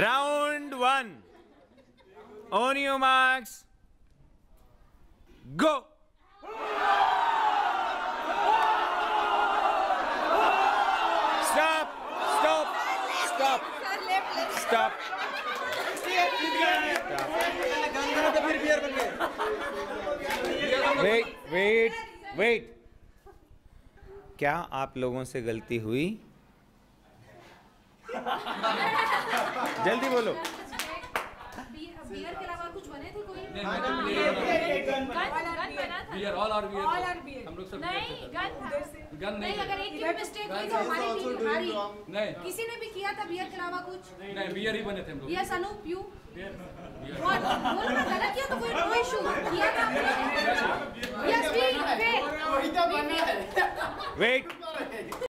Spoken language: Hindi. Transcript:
Round one ओनियो marks go stop stop stop stop wait wait wait क्या आप लोगों से गलती हुई? जल्दी बोलो। तो किसी ने भी किया था बियर के अलावा कुछ नहीं बियर ही बने थे हम लोग यस अनूप यू गलत किया तो कोई नो इशू किया था यस वी वेट